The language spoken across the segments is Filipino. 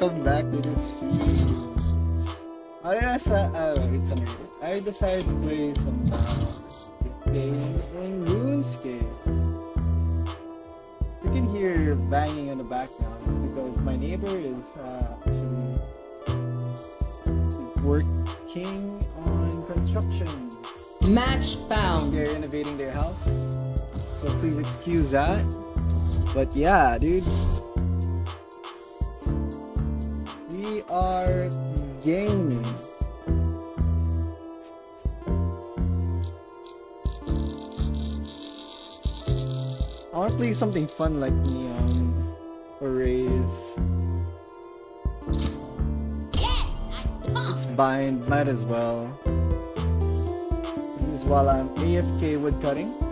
welcome back to the stream. Alright, nasa, uh, it's a I decided to play some ah, game in RuneScape. You can hear banging in the background it's because my neighbor is uh, actually working on construction. Match found. They're renovating their house, so please excuse that. But yeah, dude. game. I want to play something fun like Neon Arrays. Yes, let bind, might as well. This while I'm um, AFK woodcutting.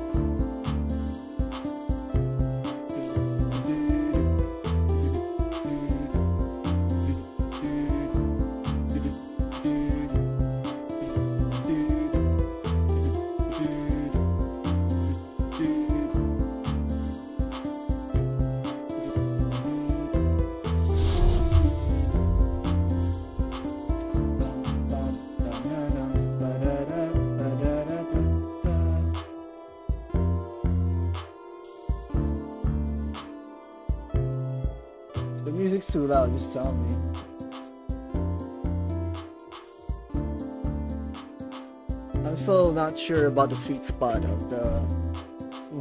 sure about the sweet spot of the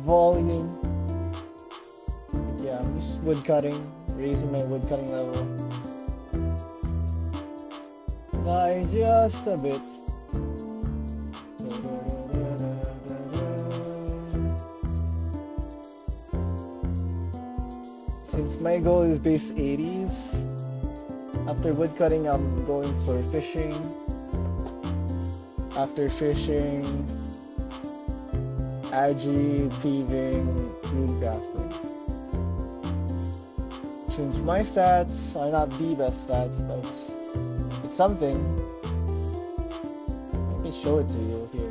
volume. Yeah, I'm just wood cutting, raising my wood cutting level. by just a bit. Since my goal is base 80s, after wood cutting I'm going for fishing after fishing, algae, thieving, rune crafting. Since my stats are not the best stats, but it's, something, let me show it to you here.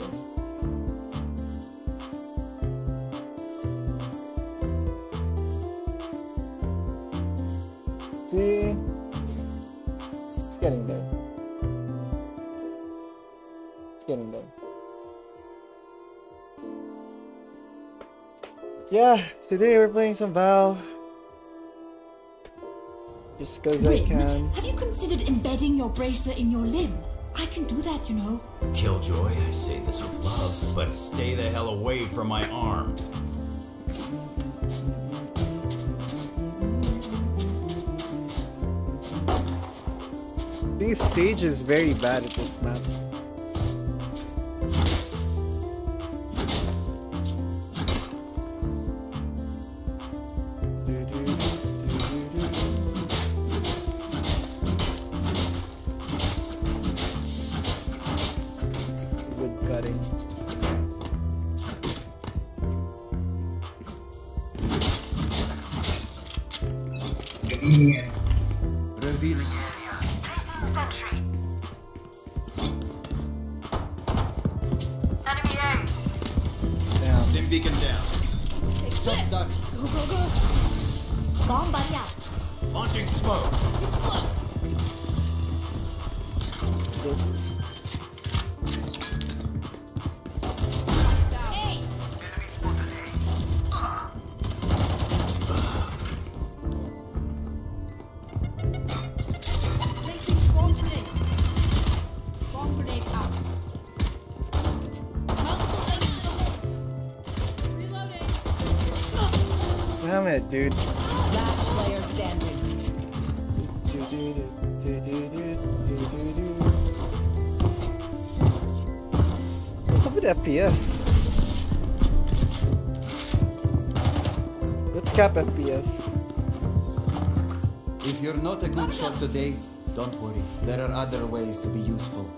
Today we're playing some Val. Just because I can. Have you considered embedding your bracer in your limb? I can do that, you know. Killjoy, I say this with love, but stay the hell away from my arm. I think Sage is very bad at this map. dude. Last player standing. What's up with FPS? Let's cap FPS. If you're not a good shot today, don't worry. There are other ways to be useful.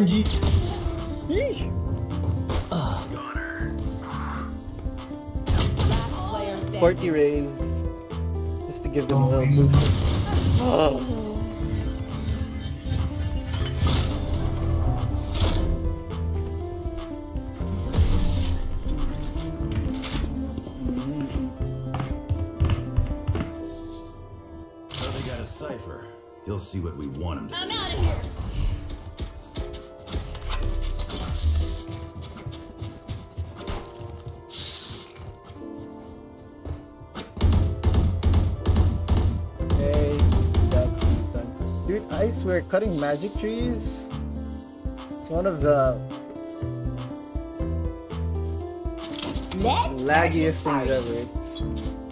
Orange cutting magic trees. It's one of the Let's laggiest things ever. It's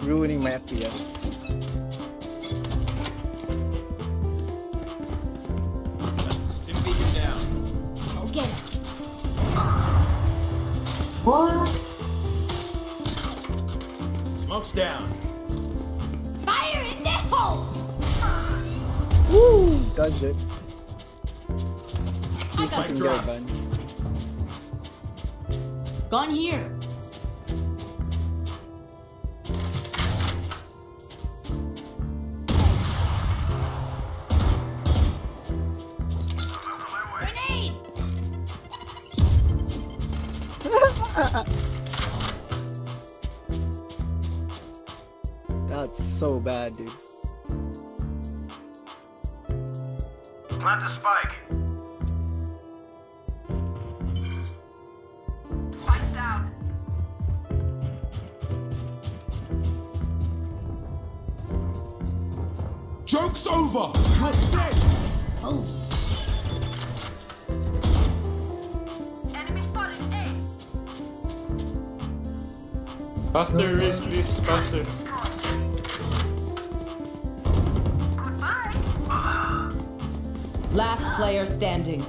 ruining my FPS. dodged it. I got the go, Gun Gone here. That's so bad, dude. Faster, Riz, please, faster. Last player standing.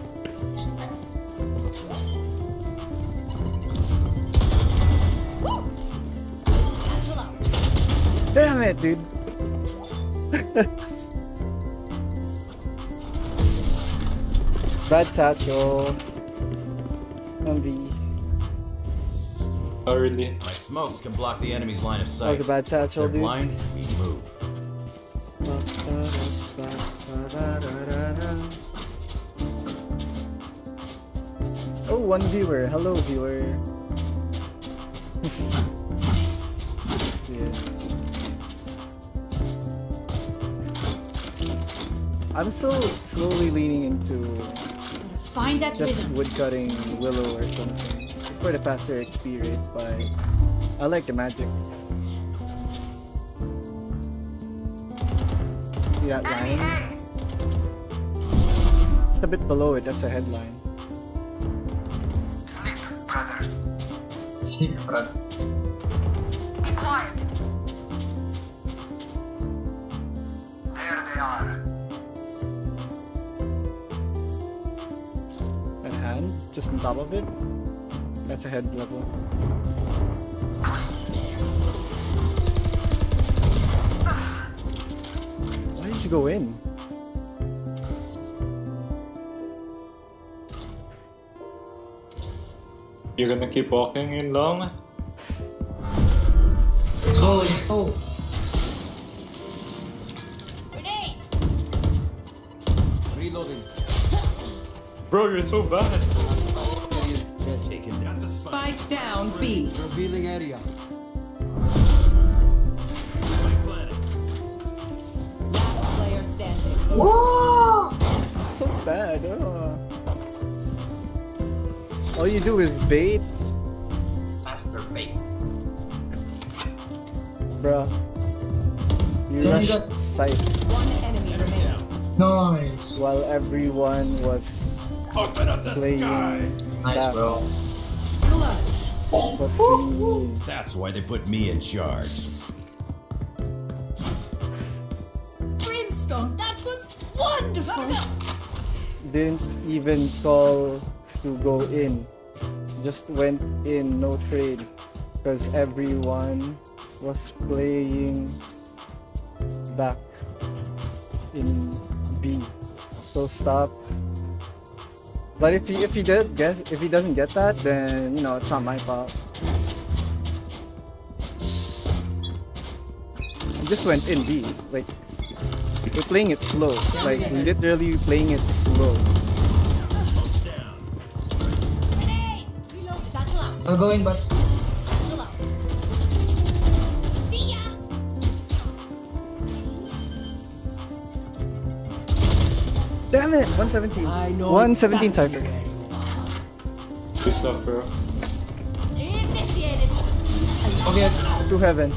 Damn it, dude. Bad satchel. On Oh, really? Smokes can block the enemy's line of sight. That a bad dude. blind, we move. Oh, one viewer. Hello, viewer. yeah. I'm still slowly leaning into find that just rhythm. woodcutting willow or something for the faster XP rate I like the magic. See that line? Just a bit below it, that's a headline. Sleep, brother. Sleep, brother. Be quiet. There they are. That hand, just on top of it, that's a head level. Why did you go in? You're gonna keep walking in long? Let's go, let's go. Bro, you're so bad. Spike down. Round B. Revealing area. Last player standing. Whoa! So bad. All you do is bait. Master bait. Bruh. You so rushed got... sight. One enemy remaining. Nice. While everyone was Open up the playing. Sky. Nice, bro. That's why they put me in charge. Brimstone, that was wonderful! Didn't even call to go in. Just went in, no trade. Because everyone was playing back in B. So stop but if he if he did guess if he doesn't get that, then you know it's not my fault. Just went in B. Like we're playing it slow. Like literally playing it slow. I'll go in, but. Damn it! 117. 117 exactly. cipher. Good stuff, bro. Okay. To heaven.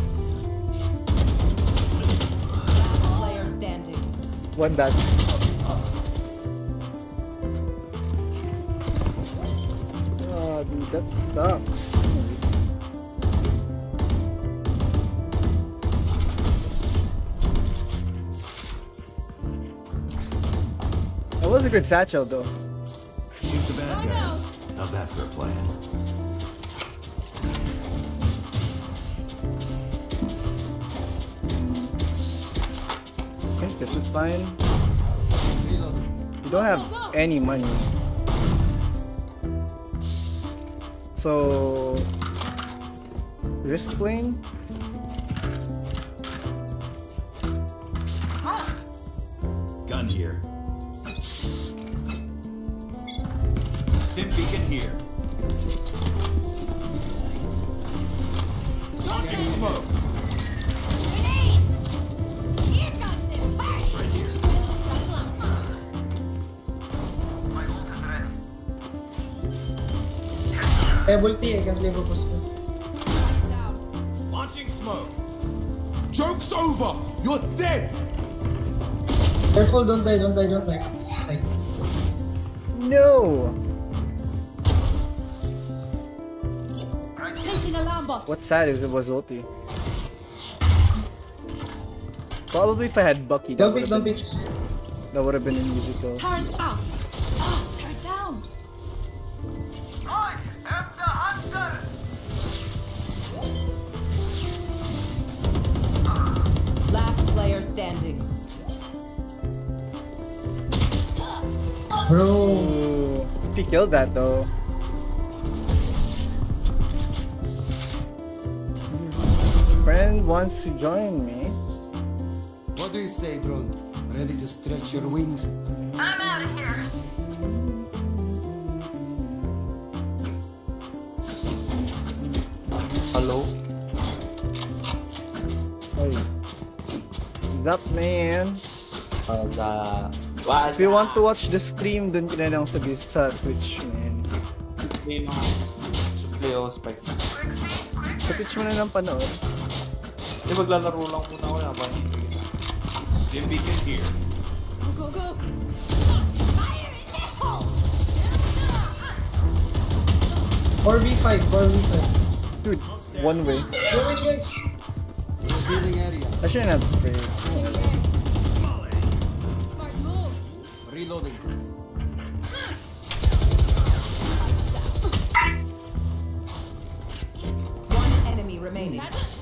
One bat. Oh, ah, dude, that sucks. Stupid satchel, though. Shoot the bad guys. How's that for a plan? Okay, this is fine. We don't have any money. So... Risk plane. here. Okay, Here comes है क्या फ्लेवर उसको launching smoke joke's over you're dead careful don't die don't die don't die no What sad is it was ulti. Probably if I had Bucky, that would have been, that would have been musical. Turn up, oh, turn down. Last player standing. Bro, he killed that though. wants to join me. What do you say, drone? Ready to stretch your wings? I'm out of here. Hello? Hey. That man. Uh, the... What? If you want to watch the stream, dun ka na lang sa, sa Twitch, man. Stream. Ah. Play Spike. Sa Twitch mo na lang panood. Kasi maglalaro lang muna ako habang hindi kita. Then we can hear. Go, go, go! Or V5, or V5. Dude, one way. Go with guys! Revealing area. I shouldn't have sprayed. Reloading. One enemy remaining. That's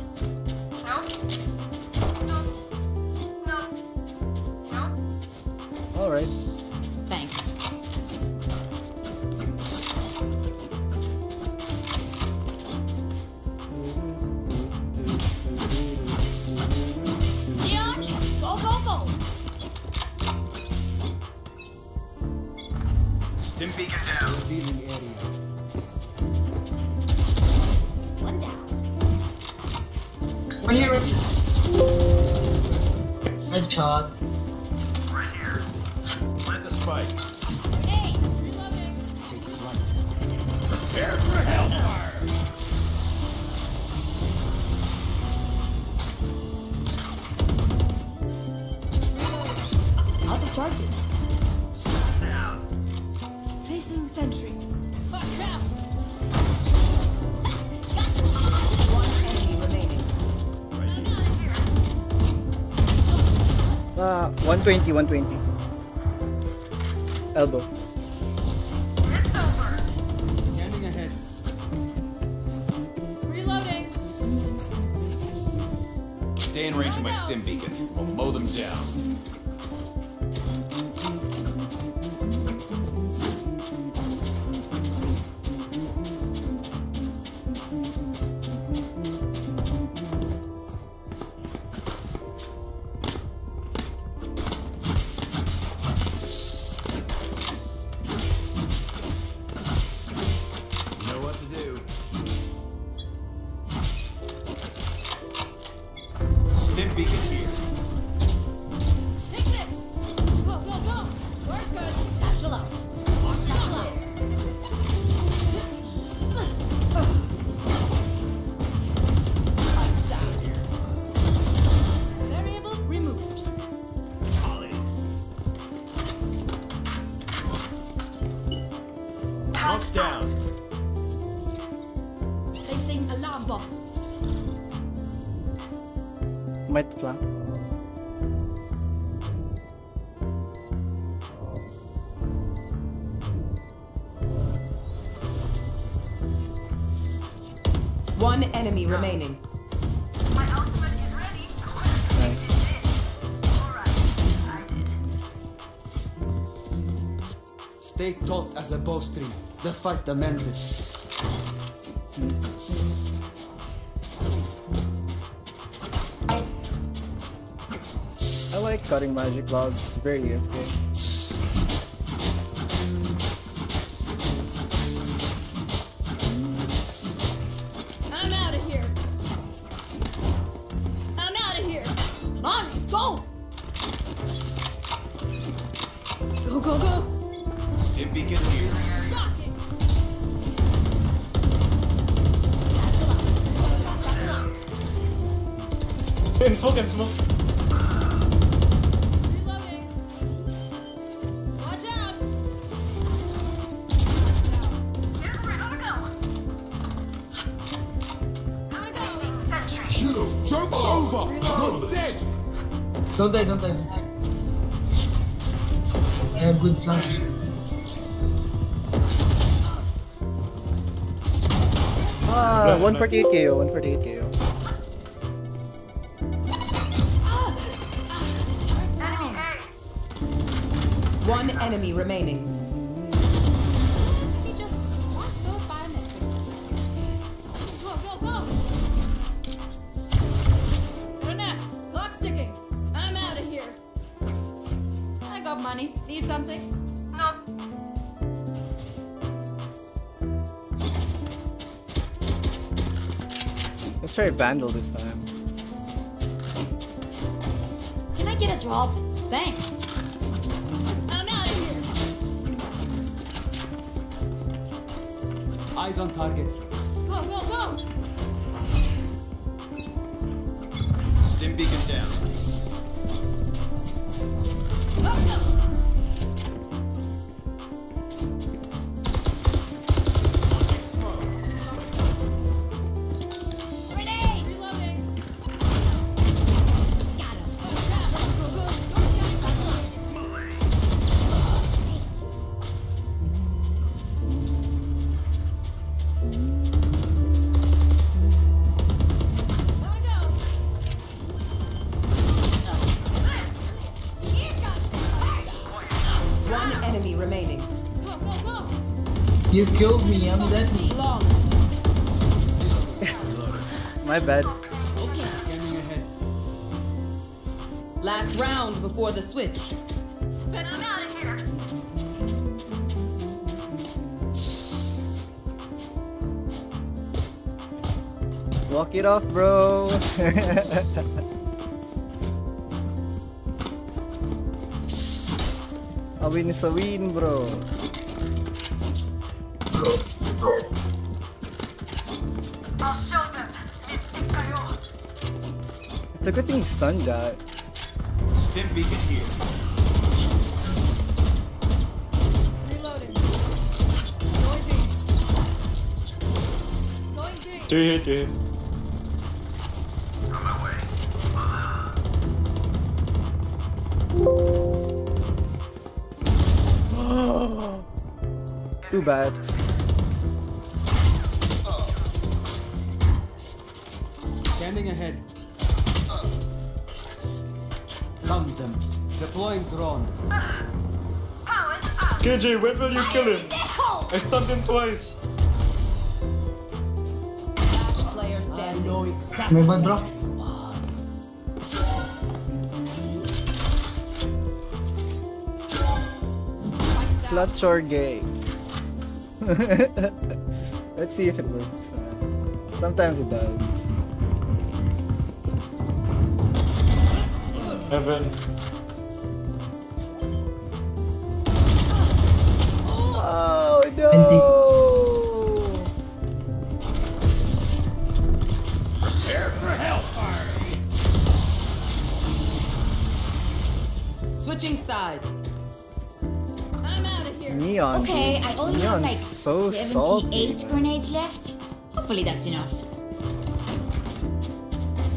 120, 120. Elbow. down. Placing alarm bomb. Mid flank. One enemy remaining. They taught as a bowstring, the fight demands it. I like cutting magic logs, it's very useful. 148k, 148k. vandal this time. You killed me, I'm dead. My bad. Last round before the switch. Spin out of here. Walk it off, bro. I win is a win, bro. It's a good thing Sun died. Stim beacon here. Too bad. will you kill him? I stabbed him twice. May bro. Clutch or gay? Let's see if it works. Sometimes it does. Heaven. Indeed. Prepare Switching sides. I'm out of here. Neon. Okay, I only Neon's have like so 78 salty. grenades left. Hopefully that's enough.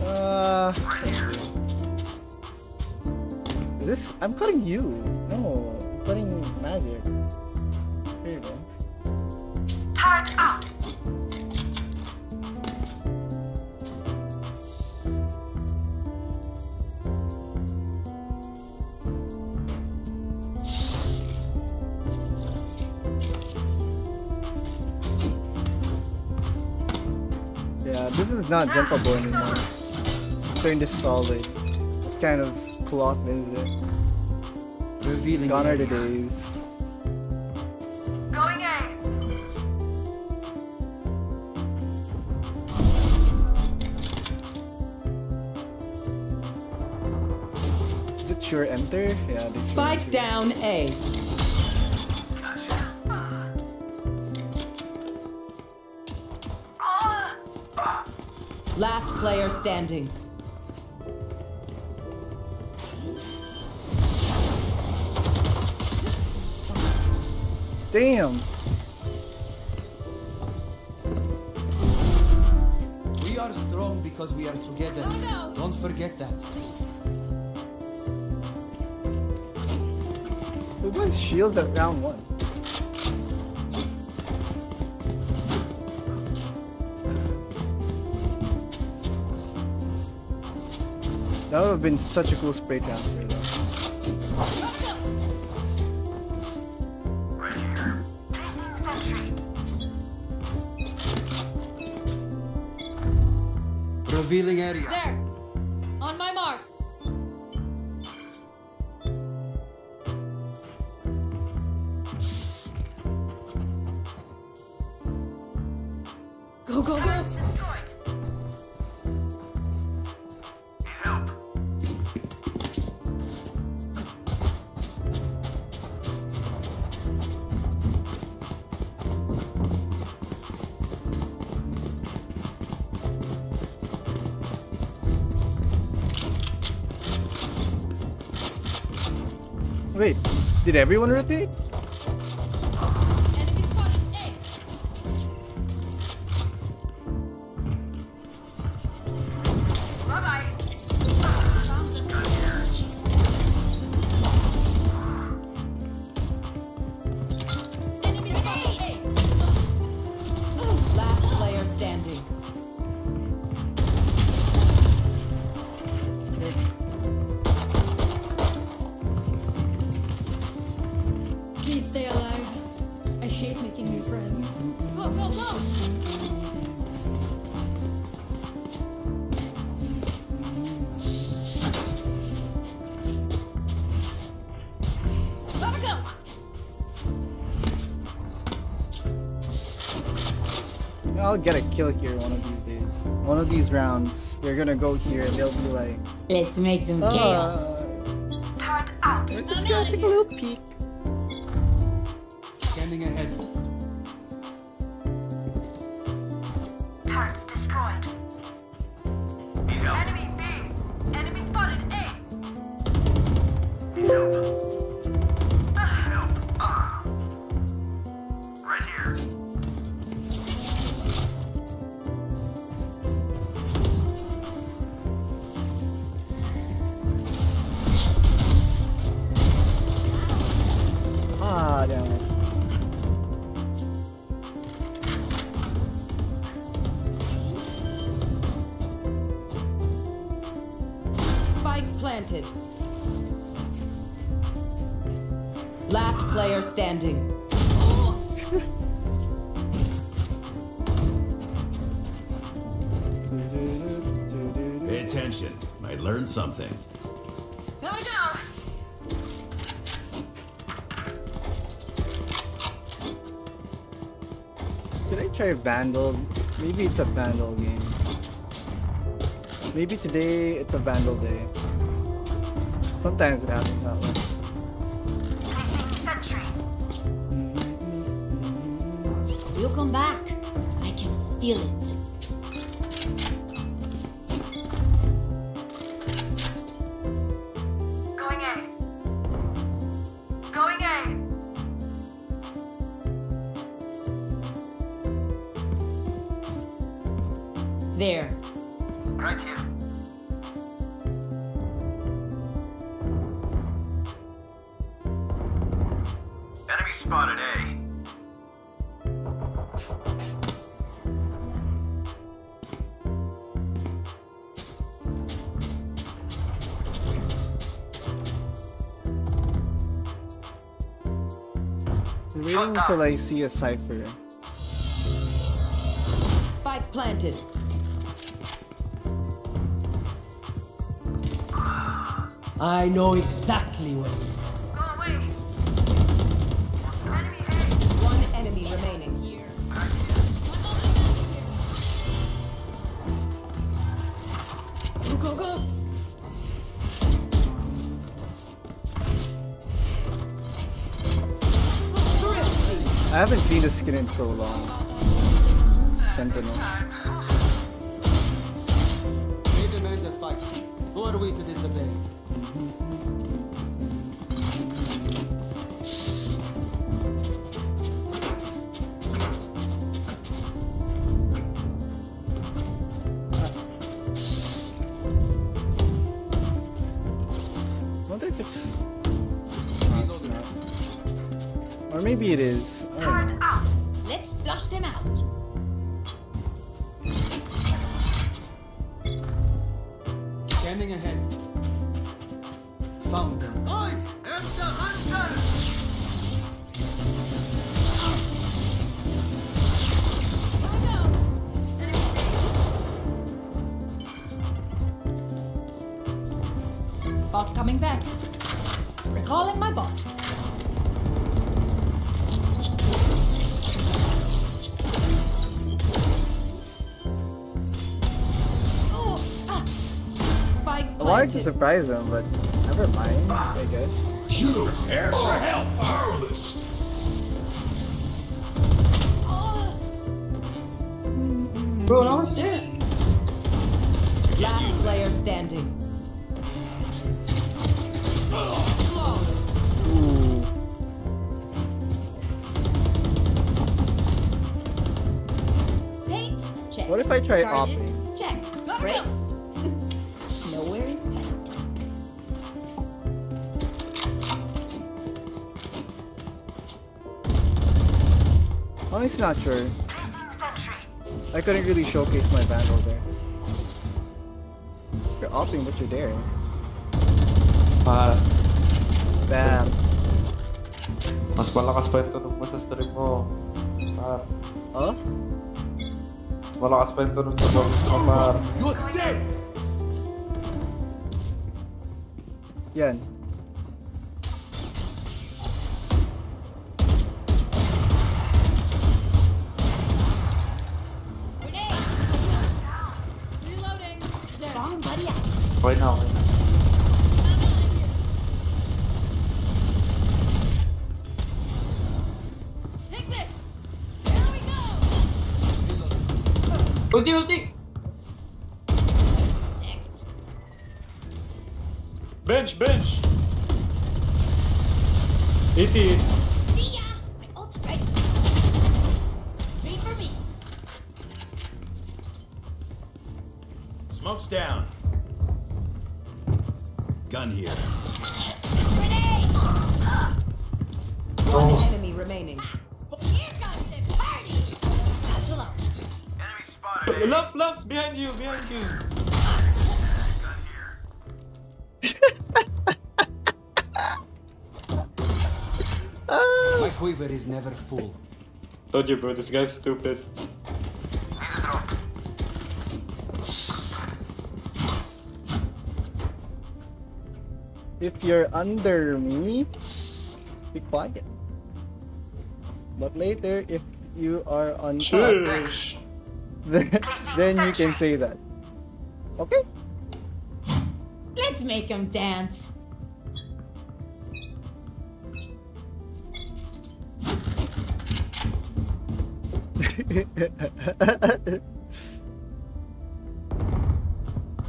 Uh. Is this I'm cutting you. No, I'm cutting magic. Yeah, this is not jumpable ah, anymore. Turn this solid. kind of cloth is it? Revealing Gone are the days. Yeah, Spike down A. Last player standing. Damn. shields at round one. That would have been such a cool spray down transfer though. Wait, did everyone repeat? kill here one of these days. One of these rounds, they're gonna go here and they'll be like, Let's make some ah. chaos. Uh, Vandal. Maybe it's a Vandal game. Maybe today it's a Vandal day. Sometimes it happens that way. You'll come back. I can feel it. there. Right here. Enemy spotted A. Waiting until I see a cipher. Spike planted. I know exactly what. Go away. One enemy remaining. Here. Go go go. I haven't seen this skin in so long. Sentinel. surprise them, but never mind, I guess. You are hell powerless! Bro, no one's dead. Last player standing. What if I try Charges, opting? Check. Brakes, Honestly, not sure. I couldn't really showcase my band there. You're opting, but you're daring. Ah. Bam. Mas malakas pa ito tunog mo sa stream mo. Par. Huh? Malakas pa ito tunog sa boses mo, par. You're dead! Yan. Ulti, ulti. fool. Told you, bro, this guy's stupid. If you're under me, be quiet. But later, if you are on top, then you can say that. Okay? Let's make him dance.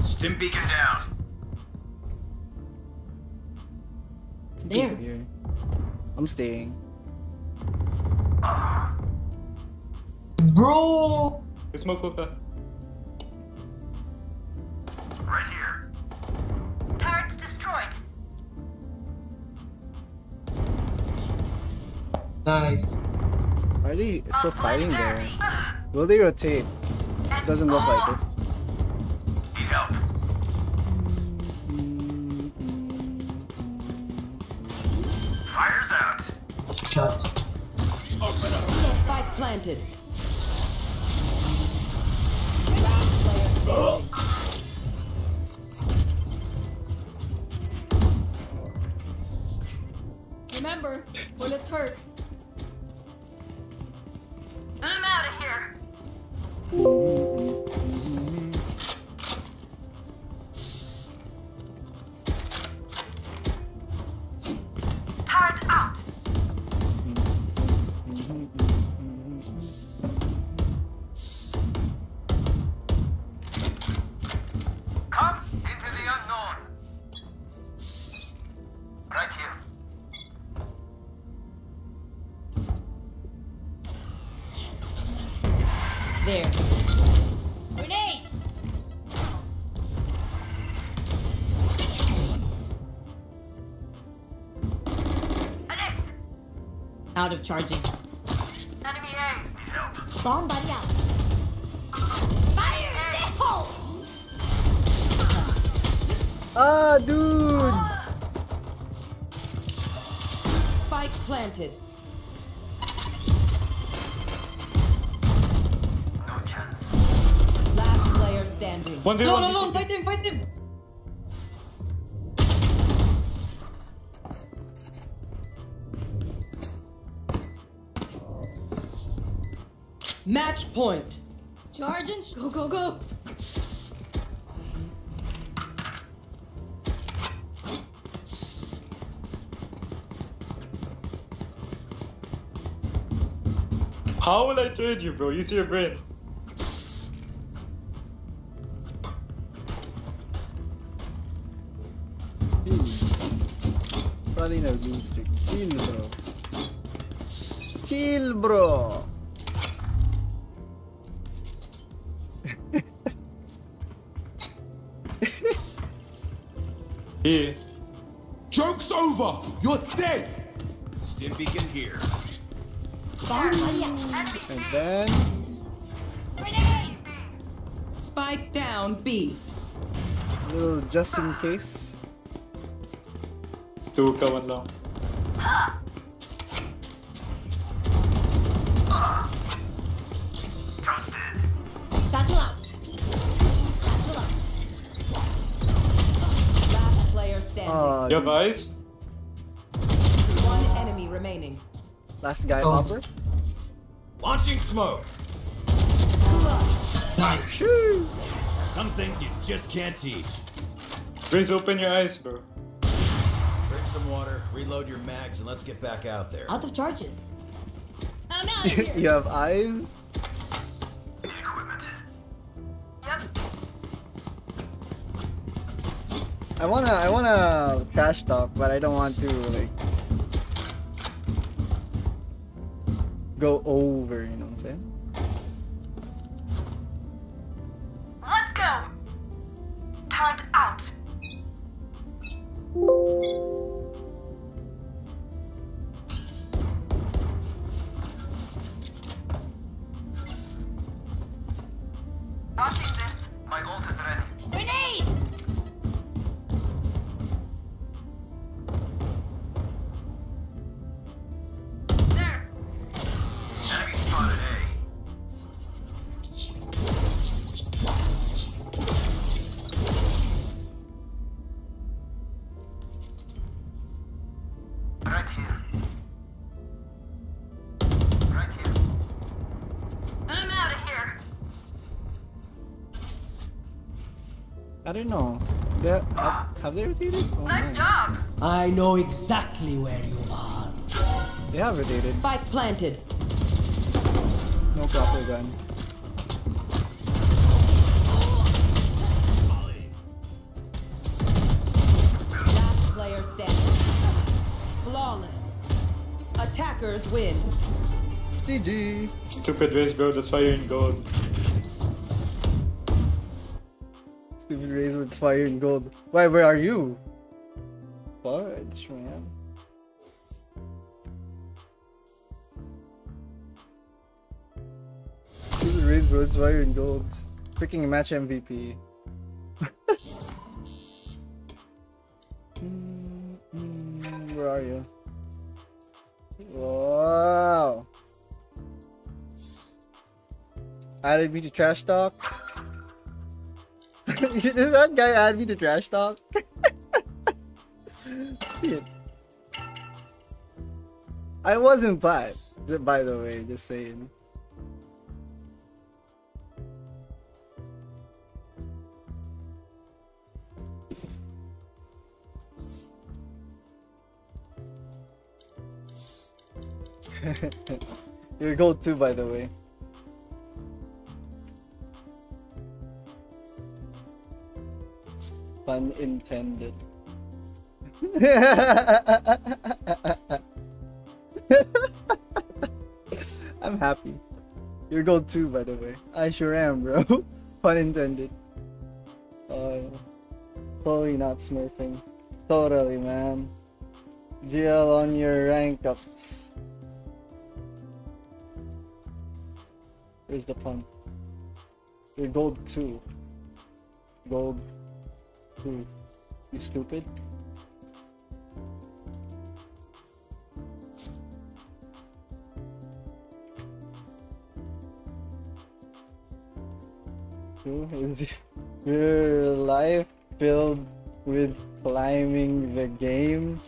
Stim beacon down. There. Here. I'm staying. Bro! The smoke hookah. Right here. destroyed. Nice. Charlie oh, is still fighting there. Will they rotate? It Doesn't look like it. Need help. Fire's out. Shot. Open up. Spike planted. Remember, when it's hurt, charges. Enemy A. Bomb out. Fire the hole! Ah, dude! Spike planted. No chance. Last player standing. One one. No, no, no, point. Charge and go, go, go. How will I trade you, bro? Use your brain. Probably no, Chill, bro. Chill, bro. Here. Joke's over! You're dead! Stim beacon here. And then. Spike down B. just in case. Two coming now. Have eyes. One enemy remaining. Last guy, oh. Hopper. Launching smoke. Nice. Some things you just can't teach. Please open your eyes, bro. Drink some water, reload your mags, and let's get back out there. Out of charges. I'm out of here. you have eyes? I wanna, I wanna trash talk, but I don't want to like go over, you know. don't know. They're, have they rotated? Oh, nice man. job. I know exactly where you are. They have rotated. Spike planted. No proper gun. Last player standing. Flawless. Attackers win. GG. Stupid waste, bro. That's why you're in gold. it's fire and gold. Why, where are you? Fudge, man. Railroads, fire and gold. Freaking match MVP. where are you? Wow. Added me to trash talk. Does that guy add me to trash talk? Shit. I wasn't bi, by the way, just saying. Your gold too, by the way. Pun intended. I'm happy. You're gold too, by the way. I sure am, bro. Pun intended. Uh, totally not smurfing. Totally, man. GL on your rank ups. Where's the pun? You're gold too. Gold you stupid. Your life filled with climbing the game?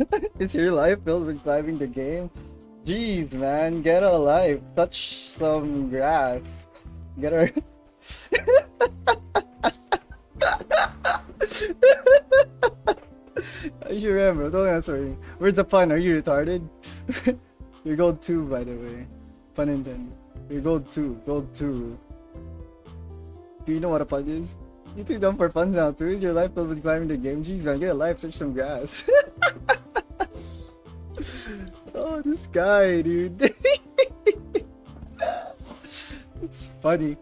Is your life filled with climbing the game? Jeez, man, get a life. Touch some grass. Get a... you remember? Don't answer me. Where's the pun? Are you retarded? You're gold 2, by the way. Pun intended. You're gold 2. Gold 2. Do you know what a pun is? You too dumb for fun now, too. Is your life filled climbing the game? Jeez, man, get a life, touch some grass. oh, this guy, dude. it's funny.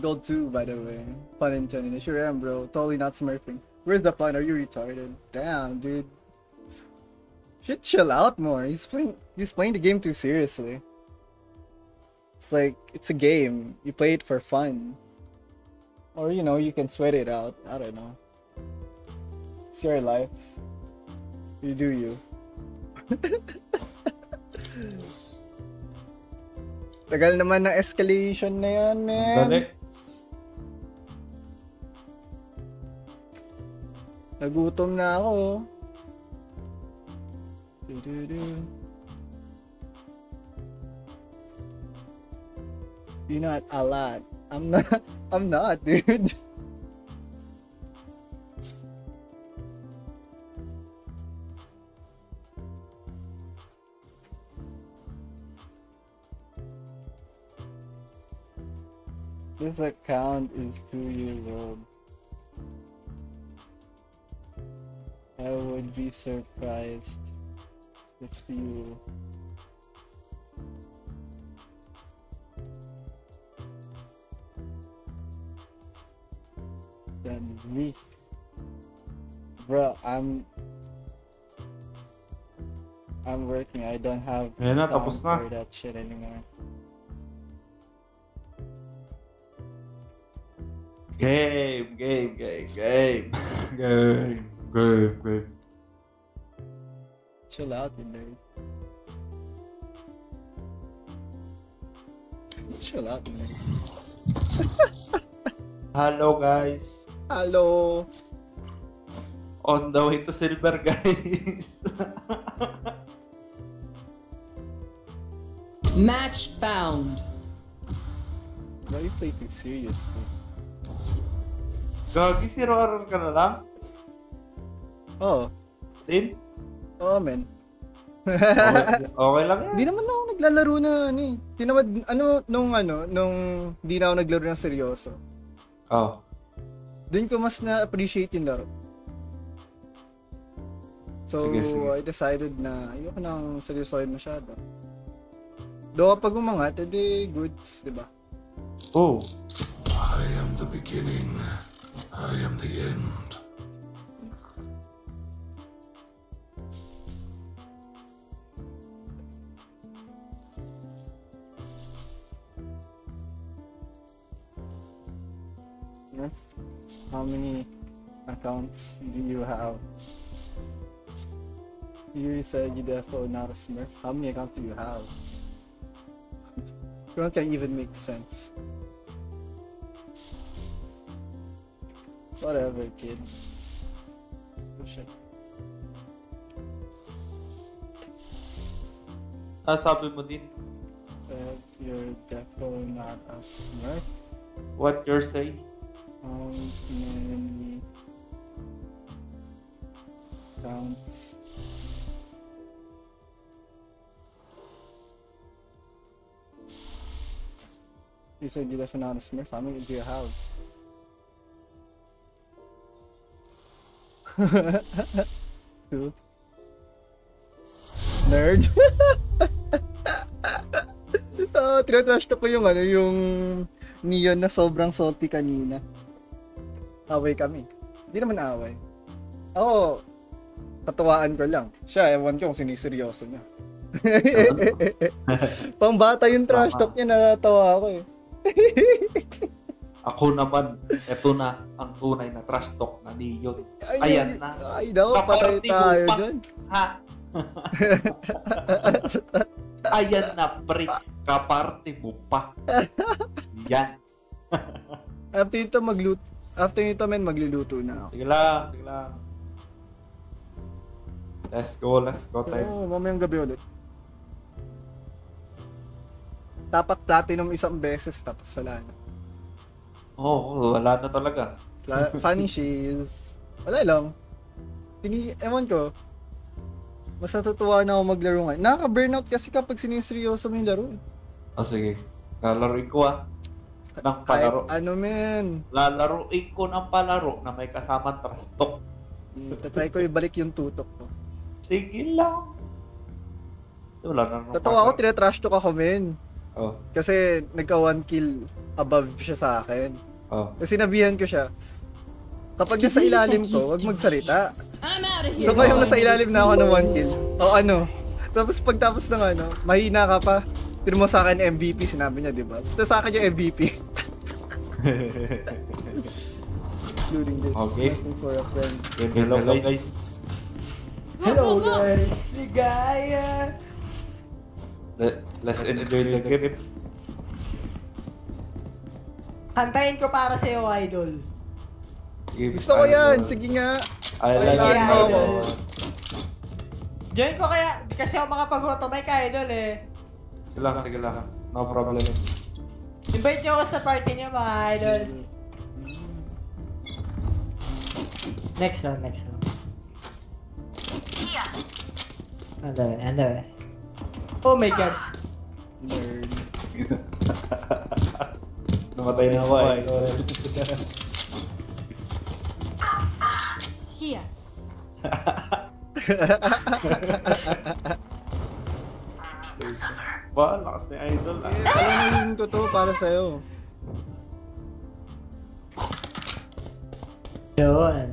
gold too, by the way. Pun intended. I sure am, bro. Totally not smurfing. Where's the pun? Are you retarded? Damn, dude. Should chill out more. He's playing. He's playing the game too seriously. It's like it's a game. You play it for fun, or you know you can sweat it out. I don't know. It's your life. You do you. Tagal naman na escalation na yan, man. Dali. Nagutom na ako. Du -du -du. You're not a lot. I'm not. I'm not, dude. this account is two years old. I would be surprised if you than me. Bro, I'm I'm working. I don't have Ayan eh, na, tapos na. for that shit anymore. Game, game, game, game, game. Good, good. Chill out, you nerd. Chill out, nerd. Hello, guys. Hello. On the way to silver, guys. Match found. Why are you taking seriously? Gagi, zero error ka na lang? Oo. Oh. Din? Oo, oh, men. okay, okay lang yan. Hindi naman ako naglalaro na ano eh. Tinamad, ano, nung ano, nung hindi na ako naglaro ng seryoso. Oo. Oh. Doon ko mas na-appreciate yung laro. So, sige, sige. I decided na ayoko nang seryosohin masyado. Do pag umangat, edi goods, di ba? Oh. I am the beginning. I am the end. many accounts do you have? You said you're definitely not a smurf. How many accounts do you have? That can even make sense. Whatever, kid. Oh shit. Ah, sabi mo you're definitely not a smurf. What you're saying? count memory counts You said you left an honest smurf. How many do you have? Dude. Nerd. oh, tinatrash to ko yung ano, yung neon na sobrang salty kanina away kami. Hindi naman away. Ako, tatuwaan ko lang. Siya, ewan ko kung siniseryoso niya. Pambata yung trash talk niya, natatawa ako eh. ako naman, eto na ang tunay na trash talk na ni niyon. Ayan na. Ay, daw, patay tayo pa. dyan. Ha? Ayan na, pre. Kaparte mo pa. Yan. After ito, mag-loot After nito, men, magluluto na ako. Sige lang, sige lang. Let's go, let's go tayo. Oh, mamayang gabi ulit. Dapat platinum isang beses, tapos wala na. oh, wala na talaga. Funny she's... Wala lang. Tini, ewan ko. Mas natutuwa na ako maglaro ngayon. Nakaka-burnout kasi kapag siniseryoso mo yung laro. Oh, sige. Lalaroin ko ah ng palaro. Kahit ano men? Lalaruin ko ng palaro na may kasama trash talk. Hmm, tatry ko ibalik yung tutok ko. Sige lang. Wala na Totoo ako, tinatrash talk ako men. Oh. Kasi nagka one kill above siya sa akin. Oh. Kasi sinabihan ko siya, kapag nasa ilalim ko, wag magsalita. So kayong nasa ilalim na ako ng one kill. O ano, tapos pagtapos ng ano, mahina ka pa. Tino mo sa akin MVP, sinabi niya, di ba? Basta sa akin yung MVP. Including this. Okay. Looking for a friend. Wait, hello, hello guys. Hello guys. Ligaya. Let, let's enjoy the grip. Hantayin ko para sa'yo, idol. If Gusto ko yan! Sige nga! I like, I like it, Join ko kaya, di kasi ako makapag-automate ka, idol eh. Sige lang, sige lang. No problem. Invite nyo ako sa party nyo mga idol. Next round, next round. Anda way, anda way. Oh my god. Nerd. Namatay na ako eh. Sorry. Here. Hahaha. Ba, lakas ni Idol. Ah. Ano yung totoo para sa'yo? Yun.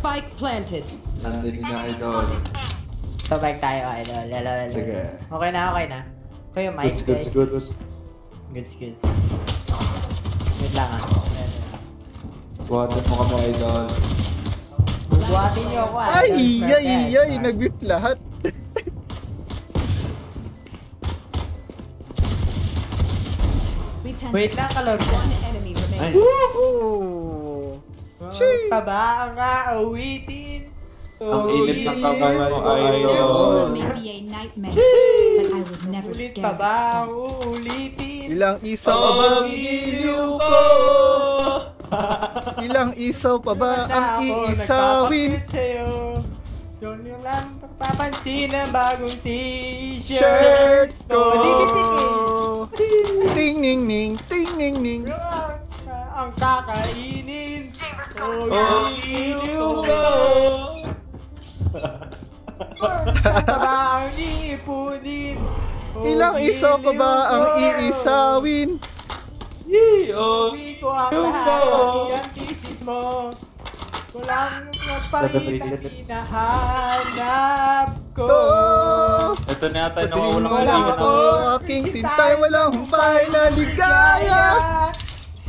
Spike planted. Nandun na Idol. So back tayo Idol. Hello, hello. Sige. Okay na, okay na. Okay yung mic. Good, good, good. Good, good. Good lang ah. Buhatin mo kami Idol. Buhatin niyo ako Idol. Ah. Ay, ay, ay, ay, ah. nagbip lahat. Wait lang, kalaro. Ay. Woohoo! Wow. Taba awitin! Ang init ng kamay mo, idol. But I was never Ulit scared. Taba, uulitin. Ilang isaw pa ba ang iliw ko? Ilang isaw pa ba ang iisawin? Yun yung lang papapansin na bagong t-shirt ko. maligit Ting ning ning, ting ning ning. Ang kakainin. Oh, you go. Taba ang iipunin. Ilang iso ko ba ang iisawin? Yee! Oh, Uwi ko ang lahat ng mo. Ko lang mapalitan hinahanap ko oh! Ito na yata yung no, ulang wala ko Aking sintay walang humpay na ligaya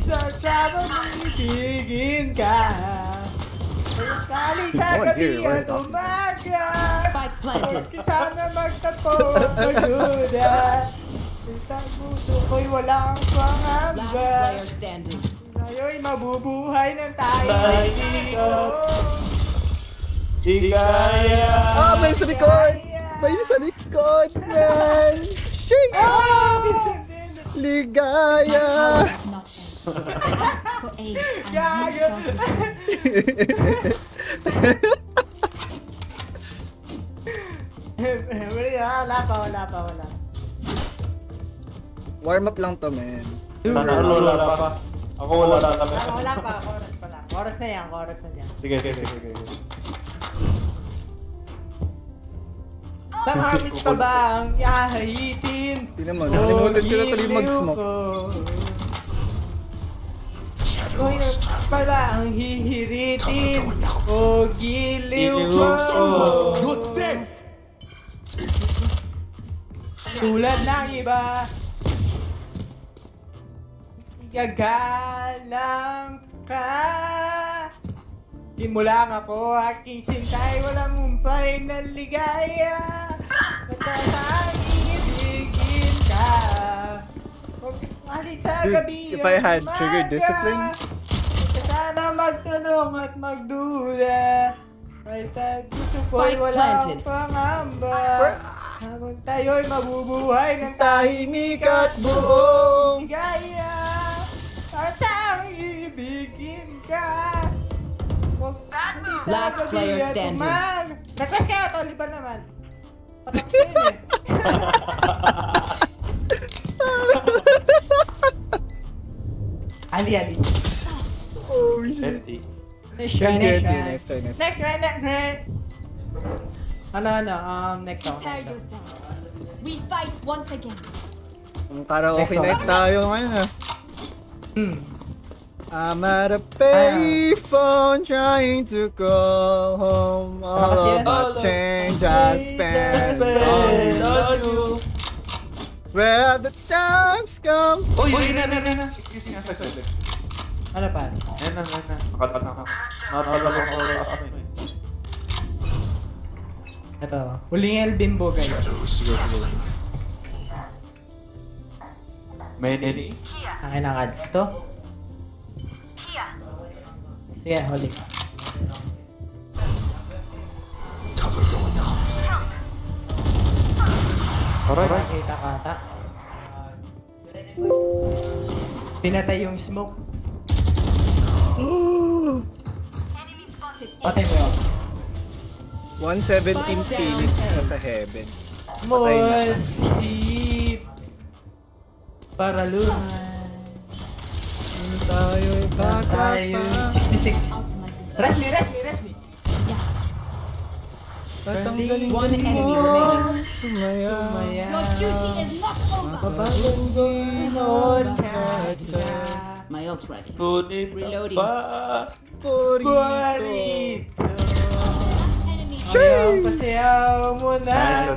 Sa sabang mabibigin ka Kali sa gabi at umaga Huwag kita na magtapong ayuda Isang puso ko'y walang ngayon, mabubuhay na tayo. Mahirap. Di kaya. Ah, may sa likod! May sa likod, man! Shake! Ah! Ligaya! Gago! wala pa, wala pa, wala. Warm up lang to, man. Wala pa. Ako wala lang kami. Ah, wala pa, chorus pala. Oras na yan, oras na yan. Sige, sige, sige, sige. sige. Sa hamit ka ba ang yahayitin? Hindi naman, nakalimutan ko na tali mag-smoke. Kuya pala ang hihiritin O giliw ko Tulad ng iba Gagalang ka Simula nga po aking sintay Walang umpay na ligaya Natatang inibigin ka Umalit sa Dude, gabi if I had umaga. trigger discipline Sana magtanong at magduda Ay sa gusto ko'y walang pangamba Habang tayo'y mabubuhay ng tahimik at buong Ligaya at ang iibigin ka. Huwag Last player standing. Man. Request kayo, Taliban naman. Patapsin eh. ali, ali. Oh, shit. Next try, next try. Next try, next try. Next try, Ano, ano, um, next round. Prepare yourselves. We fight once again. Parang okay na tayo ngayon ah. Mm. I'm at a payphone trying to call home all oh, of my change I spent on you. Where have the times come? Uy, uy, na, na, na, na. Excuse me, Ano pa? Ayan na, ayan na. Nakadaan na ako. Ito. Huling Elbimbo guys. May nini. Ang inang ads to? Sige, yeah, huli. Cover going out. Alright. Alright. Kita ka ata. Pinatay yung smoke. Patay mo yun. 117 Phoenix na sa heaven. Patay na para luman. Ano tayo'y bata eh, pa. 66. Rest me, rest me, rest me. Yes. Tatanggalin ka ni mo. Sumaya. Your duty is not over. Mapabagong din on kacha. My ult's ready. Ngunit Reloading. pa. Burrito. Burrito. Sure! Pasayaw mo na!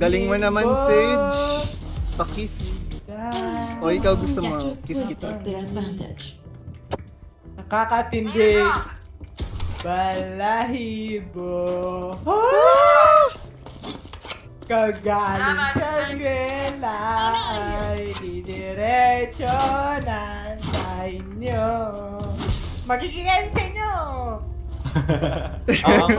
Galing mo naman, Sage! Pakis! Diyan. O ikaw gusto mo, kiss kita. Their Nakakatindi. Balahibo. Oh! Kagaling sa eskwela ay didiretso na sa inyo. Magkikigayin sa inyo! Ako!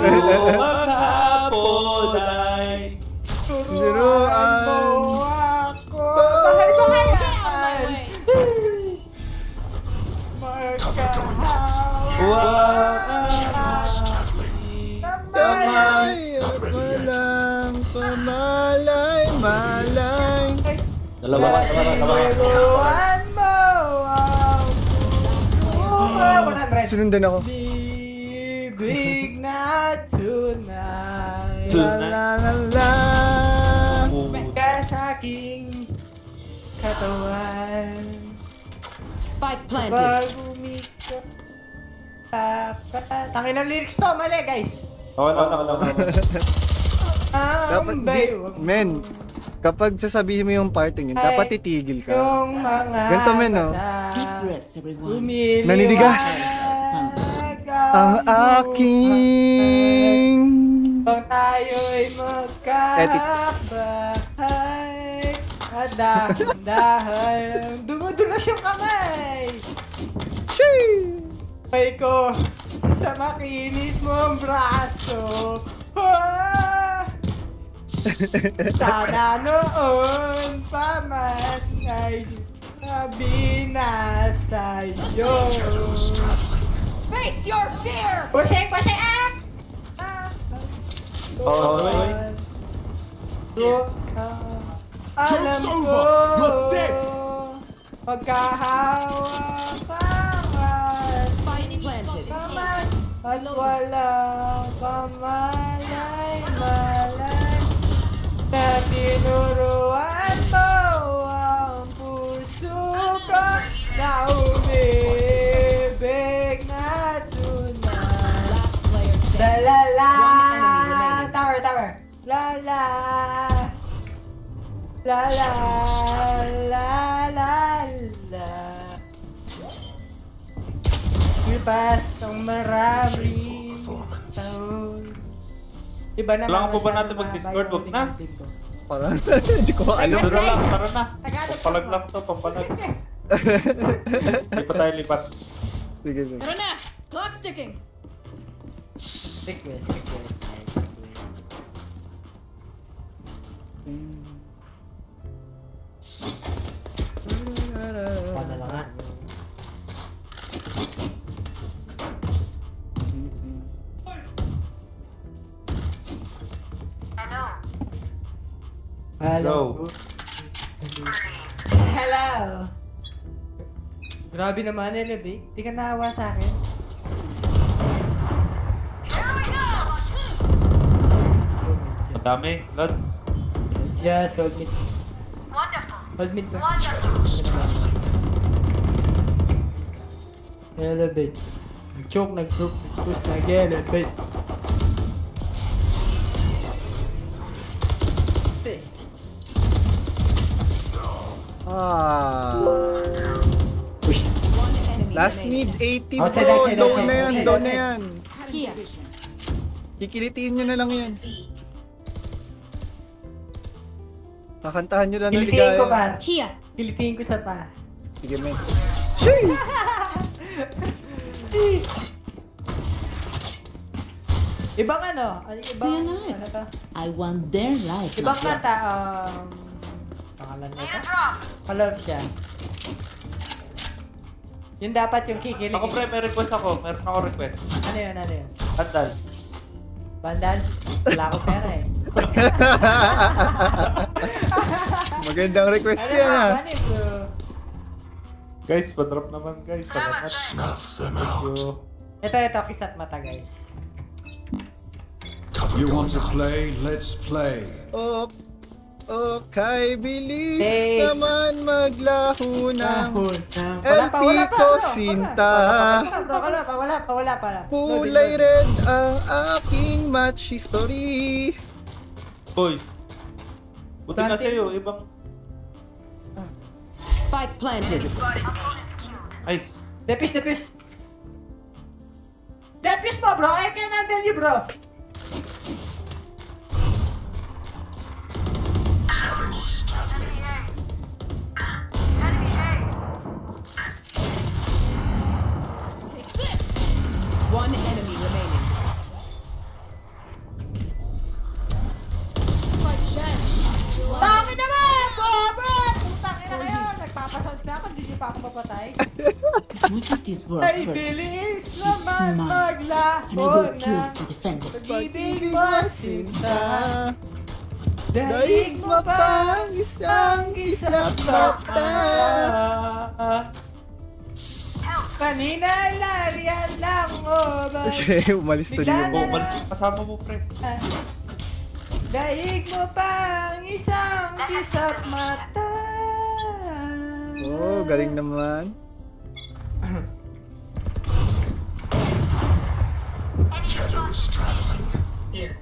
Shadows traveling. Kamay at walang pamalay, malay. Dalawa, dalawa, dalawa. Sunundan ako. Big na tonight. La la la. Ka sa aking katawan. Spike planted pa pa Tangin ng lyrics to, mali guys. Oo, oh, no, no, no, Dapat, di, men, kapag sasabihin mo yung parting yun, dapat titigil ka. Yung mga Ganito men, oh. no? Naninigas! Ang aking... Kung tayo'y magkabahay Dahan-dahan Dumudulas yung kamay! Sheesh! buhay ko sa makinis mong braso. Ah! Sana noon pa man ay sabi na sa'yo. Face your fear! Ah! Oh, oh, pushing up! Oy! Alam ko, pagkahawa pa Enemy planted. Kamal, wala kamalay malay na tinuruan mo ang puso ko na umibig na tunay. La la la. Tower, tower. la. La la la la la. bebas merabi tahun Iba na lang po ba natin mag-discord? Huwag na! Parang, hindi ko alam. Duro lang, tara na. Pampalag lang to, pampalag. Lipat pa tayo lipat. Sige, sige. Tara na! Clock sticking! Stick with, stick with. Hmm. Go. Hello. Grabe naman, Elebe. Hindi ka naawa sa akin. Ang dami, Lord. Yes, hold me. Wonderful. Hold me. Wonderful. Elevate. Nag-choke, nag-choke, nag-push, nag-elevate. Ah. Uy. Last need 80 bro. Outside, na yan, down na yan. Kikilitiin nyo na lang yan. Kakantahan nyo na ng ligaya. Kilitiin ko pa. Kia. Kilitiin ko sa pa. Sige, men. Shoo! Ibang ano? Ibang, ano to? I want their life. Ibang kanta, um... Pangalan nito? Malove siya. Yun dapat yung kikilig. Ako pre, may request ako. Meron ako request. Ano yun, ano yun? Bandal. Bandal? Wala akong pera eh. Magandang request ano yan ha. Ah. Ano guys, padrop naman guys. Salamat. Snuff them out. Ito, ito. Kisat mata guys. You want to play? Let's play. Oh, Okay, kay bilis hey. naman maglaho ng El Pito Sinta Wala pa, wala pa, wala pa Kulay red ang aking match history Hoy Buti nga sa'yo, ibang Spike planted Ay Depis, depis Depis mo bro, I can handle you bro One enemy remaining. Bakit naman? Cobra! the ina kayo! Nagpapasal na pag hindi to ako mapatay. Much of this world Daig mo pang isang islapata. Kanina nariyan lang mo oh, ba? Okay, umalis na rin mo. kasama mo, pre. Daig mo pang isang isap mata. Oh, galing naman. Shadows traveling. Here.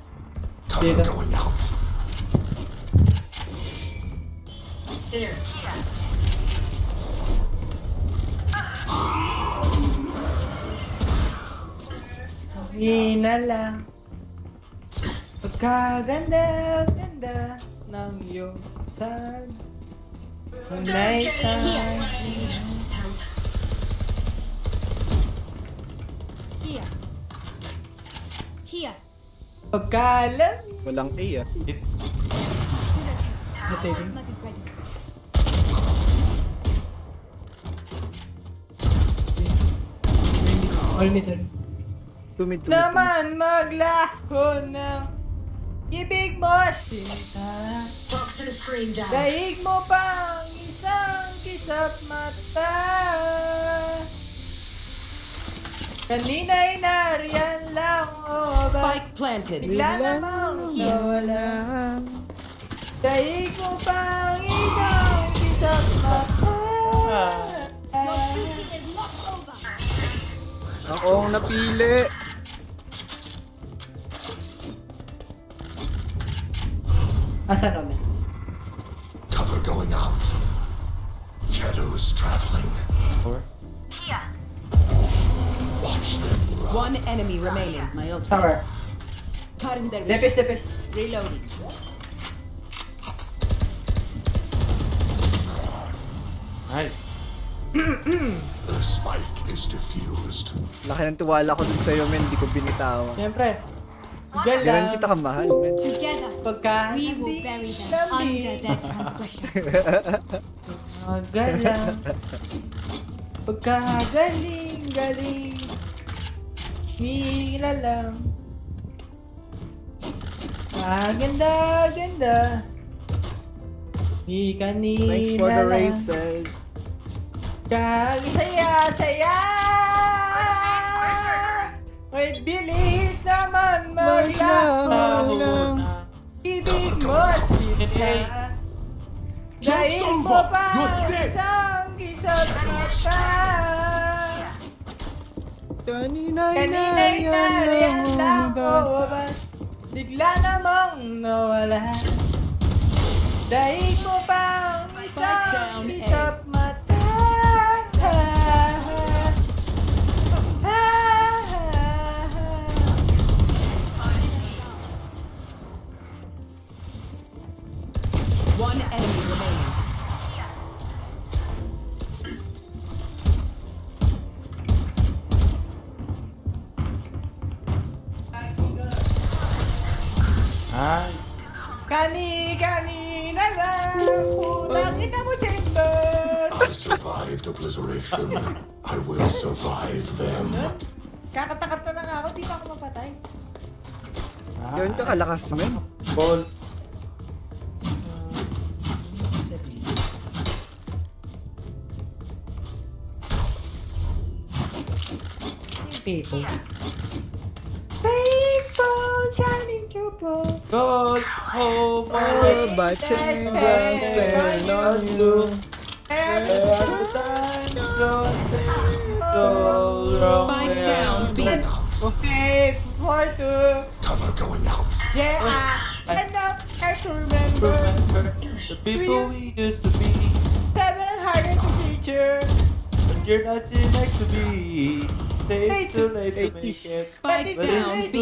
Cover going out. There. Yeah. Hina Pagkaganda, ganda ng iyong sal. Tunay sa Here. Here. Pagkalam. Walang A e, ah. It... All meter. Tumid, tumid. Naman maglaho ng ibig mo sinta. Fox screen down. Daig mo pang isang kisap mata. Kanina'y nariyan lang, oh ba? Spike planted. Bigla namang nawala. Daig mo pang isang kisap mata. Ah. Ako ang napili! Asan Cover going out. Shadows traveling. Watch them run. One enemy remaining. My ult. Cover. Cutting their. Reloading. Nice. The spike is diffused. Laki ng tuwala ko dun sa'yo, men. Hindi ko binitawan. Siyempre. Ganun. kita kita kamahal, men. Together, Pagka, we will bury them under their transgression. oh, ah, galang. Pagka galing, galing. Hila lang. Ah, ganda, ganda. Di kanila Thanks for the races. Kang saya, saya! May bilis naman maglaho na Ibig mo sila Dahil mo pa isang isang kita Kanina'y nariyan lang ko ba Bigla namang nawala Dahil mo pa isang isap Cani, cani, nada, puta, estamos yendo. I survived obliteration, I will survive them. Kakatakap na lang ako, di pa ako mapatay. Ah, Yun ka, kalakas man. Ball. Faithful, People shining through blue. hope, home, all by change, I stand on you. Spike down, B. Okay, four, two. Cover going out. Yeah, up have to remember. remember the people we used to be. Seven hundred harder to teacher. But you're not the next to me. Say too late to make it. Spike down, B.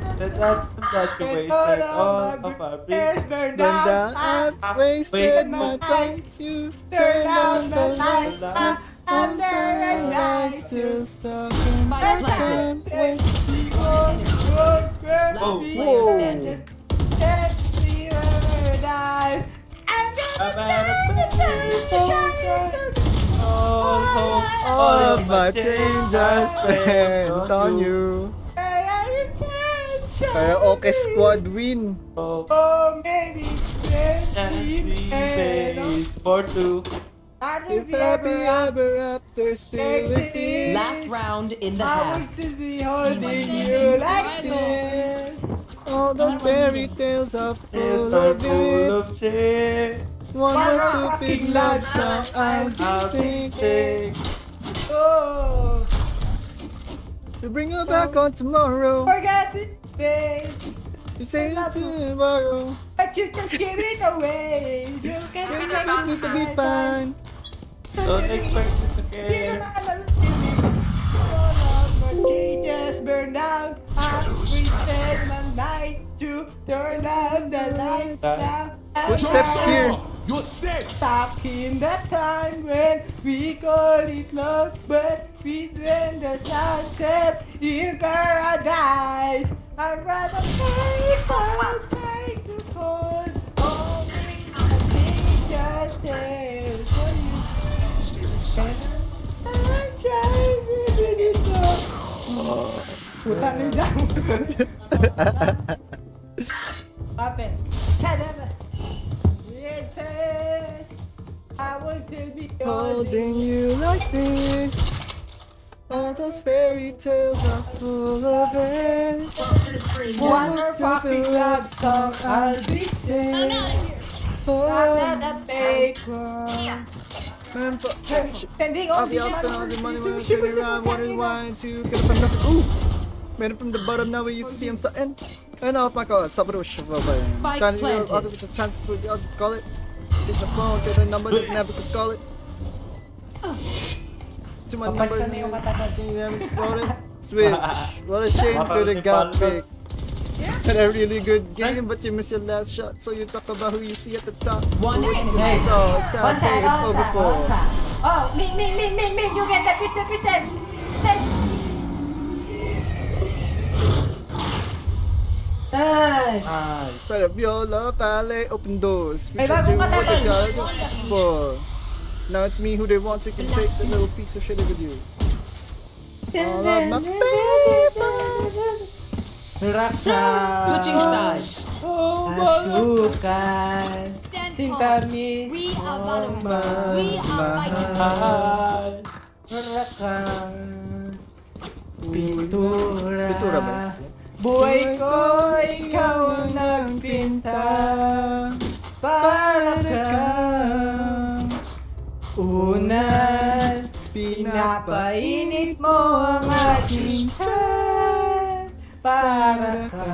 That I've got you wasted all of our beats. Then I've wasted my time to turn out the lights. Under a night still stuck in my time. Wait. Oh, whoa. Let's see her dive. I'm gonna die the time to oh. oh. all, all, all of my dreams I spent on you. Kaya okay squad win. Oh, oh maybe for two. If ever after still exists. Last round in the half. I will be holding you like this. All those fairy tales are full of it. One more stupid love song I'll be singing. Oh. To bring you back on tomorrow. Forget it babe. You say you tomorrow. But you just give it away. You can you make me to be fine. Don't expect it to be She just burned out. I spent my night to turn down the lights. Uh, footsteps here. You're Stop in the time when we call it love, but we're between the sunset in paradise. I'd rather pay for pain Oh, me just there for you. Stealing sight. I'm be to get it Would that be that? I've been. Yes, I want to be holding you like this. All those fairy tales are full of it. One more poppy love song I'll be singing. No, not here. Oh, I'm Man, for i all the up and all the money when I turn around, wondering why to get up and nothing. Ooh! Made it from the bottom, now we used to see him starting. And off my god, Sabado Shavaba. Spike you Other all the chances to call it. Take the phone, get the number that never could call it to my number what a switch. What a shame to the god pick. Had a really good game, but you missed your last shot, so you talk about who you see at the top. One who is the so it's out say it's over for. Oh, me, me, me, me, me, you get the 50%. Ay! Pero love pale, open doors. May to katatay. What the now it's me who they want, so you can take the little piece of shit with you. All of my favorites. Switching sides. Oh, Azúcar. Stand tall. We are Valorant. We are Viking. Pintura. Pintura ba? Buhay ko, ikaw ang nagpinta. Para ka. Unan, pinapainit mo ang ating para ka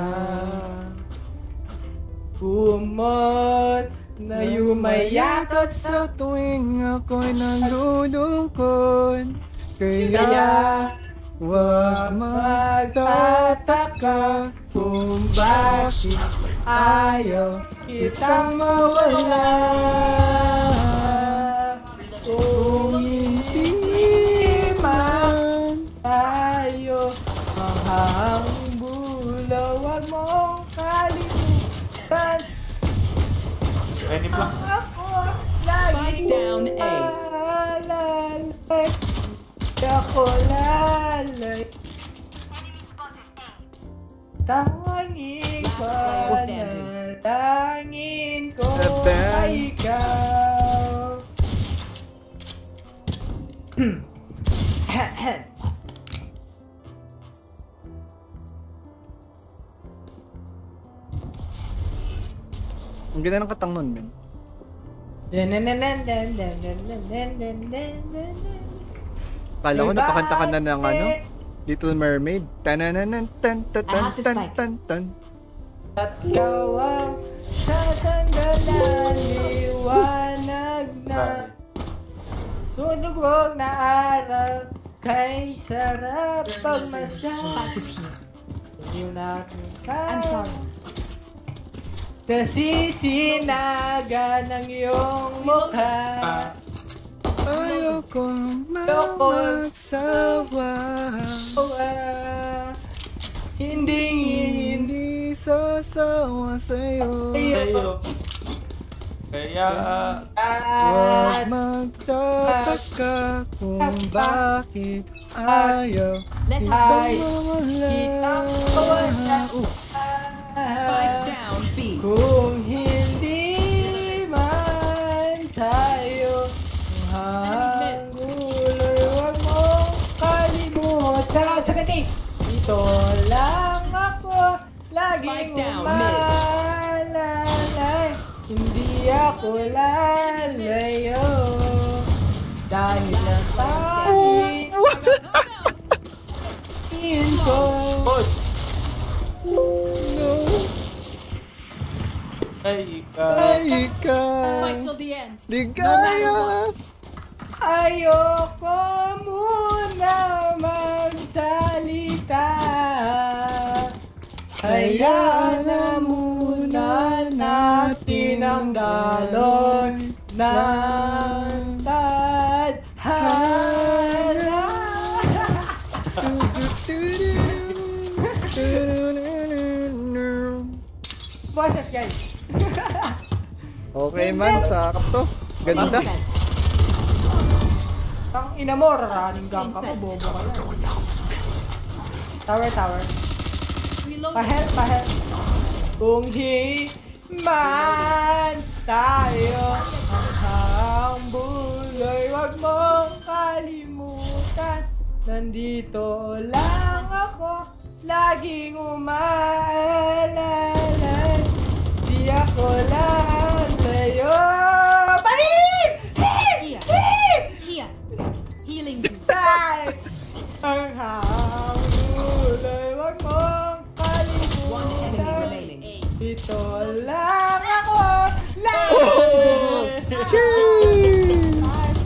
kumot na yumayakap sa tuwing ako'y nalulungkot. Kaya huwag magtataka kung bakit ayaw kitang mawala. ang bulawan mo kalimutan. Ready pa? Ako lagi down A. Alalay. Ako lalay. Tanging ko na, ko ay ikaw. Ang ganda ng katang nun, men. Kala ko napakanta ka na ng ano? Little Mermaid. Tanananan tan tan tan tan tan tan. At ah, kawang sa sandalan liwanag na Sunugog na araw Kay sarap pagmasya Hindi na aking kaya I'm sorry sa sisinaga ng iyong mukha Ayoko magsawa Hindi hindi sasawa sa'yo Sa'yo Kaya Huwag magtataka kung bakit ayaw Let's have Kita mo wala kung hindi man tayo hangulor, huwag mo kalimutan. Salamat sa kati! Ito lang ako, laging umalalay. Hindi ako lalayo. Dahil na sa akin, pinto. Ay, ika. Ay, ika. Fight till the end. Ligaya. Ayoko muna magsalita. Hayaan na muna natin ang galon ng tadhana. Boses, guys. okay man, sa kapto. Ganda. Tang ina mo, raning gang ka mo, bobo ka lang. Tower, tower. Pahel, pahel. Kung hi man tayo ang buloy, wag mong kalimutan. Nandito lang ako, laging umaalala. Iyak ko lang sa'yo! Palim! Palim! Palim! Here. Healing you. Thanks! Ang hangulay, wag mong kalimutan. Dito lang ako! Lagi! Oh!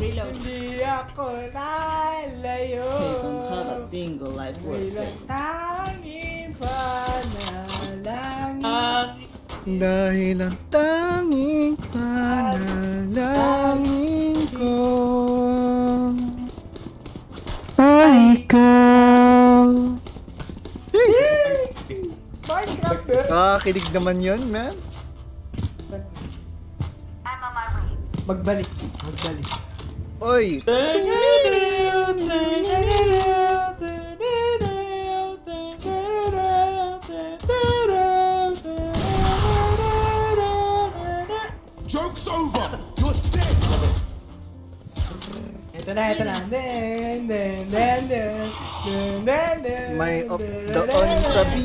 Reload. Hindi ako nalayo. Kung ka single life worth it. Tanging pa dahil ang tanging panalangin ko Ay ikaw Nakakakilig naman yun, man I'm on my way Magbalik, magbalik Oy! May up doon sa B.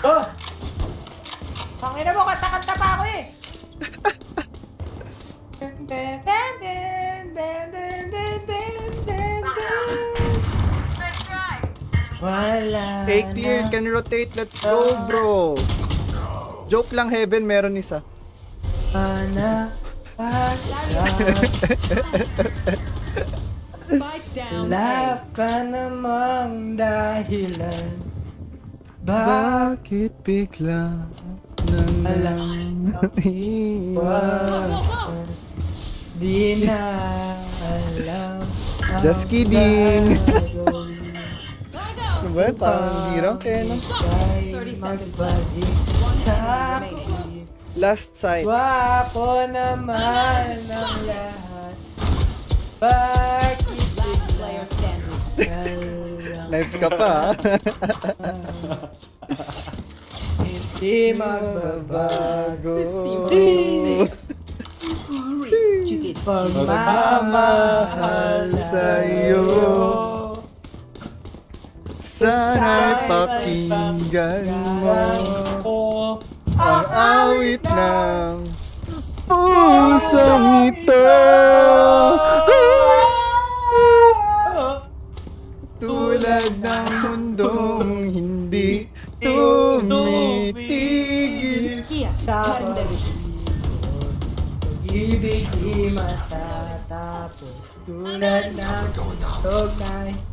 Oh! Pangina mo, kanta-kanta pa ako eh! Wala. Hey, clear. can rotate. Let's go, bro. Joke lang, Heaven, meron isa. Ana, Wala namang dahilan Bakit bigla na lang iwan Di na alam Just kidding! Diba? Parang hirang kayo, no? Last sight. Wapo naman ang lahat. Bakit Knife ka pa, ah. Hindi magbabago. Pagmamahal sa'yo. Sana'y pakinggan mo Ang awit ng pusang ito Tulad ng mundong hindi tumitigil Tapos ibig di matatapos Tulad ng tog na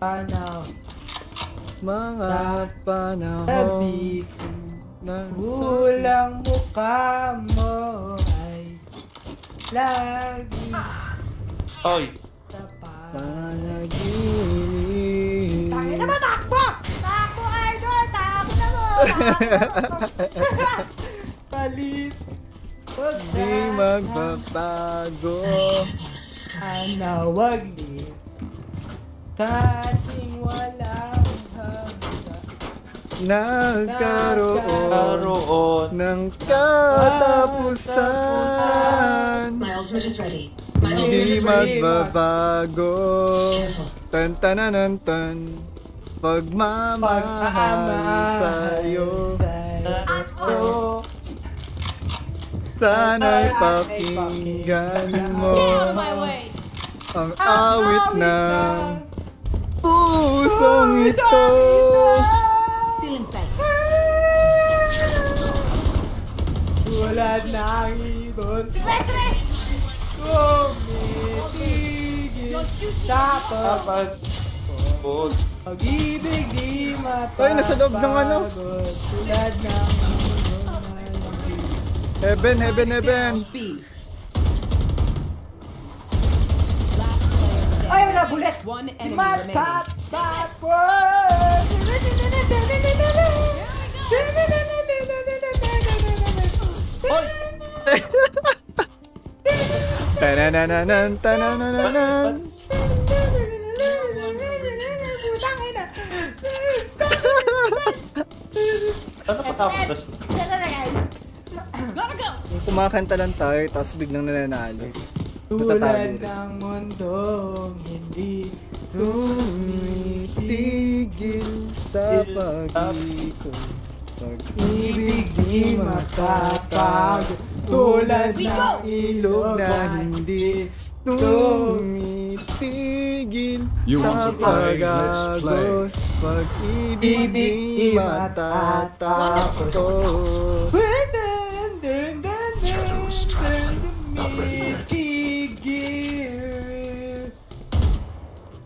Panaw. Mga panahon ng Ulang mukha mo ay lagi ah. Oy! Panaginip Tayo naman takbo! Takbo idol! Takbo na mo! Palit! Huwag na! Di magbabago Ang nawag ni Dating walang hangga Nagkaroon ng katapusan Hindi magbabago Tan tananan tan Pagmamahal sa'yo Ako Sana'y pakinggan mo my way! Ang awit na Pusong ito! Still inside. Wala na ang ibon. Silvestre! Kumitigil. Tapos. Tapos. Pag-ibig di matapagod. Ay, nasa loob ng ano? Tulad ng Heaven, heaven, heaven. Ayaw na, bullet! One enemy Mas remaining. Mas backward! Oy! Tananananan, tananananan. Ano patapos na siya? Gotta go! Kumakanta lang tayo, tapos biglang nananalo. Tulad ng mundong hindi tumitigil sa pag-ikot Pag-ibig di matapag Tulad ng ilog na hindi tumitigil sa pag-agos Pag-ibig di matatapos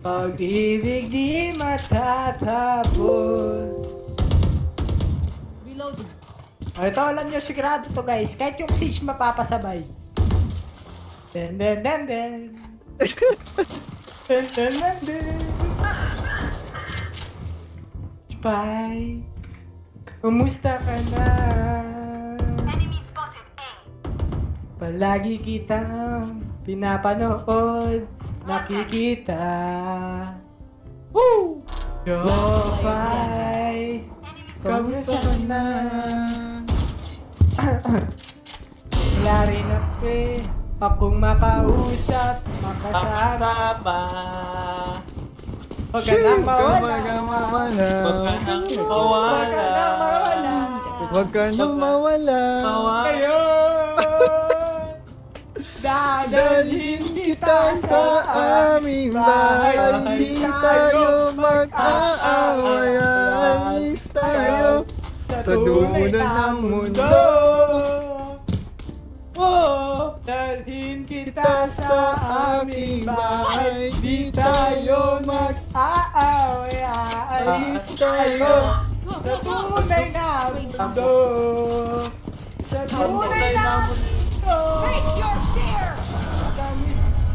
Pag-ibig di matatapos. Reload. Ay, ah, ito alam nyo, sigurado to guys. Kahit yung siege mapapasabay. Den den den den. den den den den. Spy. Kumusta ka na? Enemy spotted A. Palagi kitang pinapanood nakikita. Woo! Jopay! Kamusta ka na? Wala rin ako Akong makausap, makasama. Huwag ka nang mawala. Huwag ka nang mawala. Huwag ka nang mawala. Huwag ka nang mawala. Ngayon! Dadalhin Palitan sa aming bahay Hindi tayo mag-aaway Alis tayo Sa dulo ng mundo Oh, dalhin kita sa aming bahay Di tayo mag-aaway Alis ah, tayo ah, ah. Sa tunay na mundo Sa tunay na mundo Face your fear!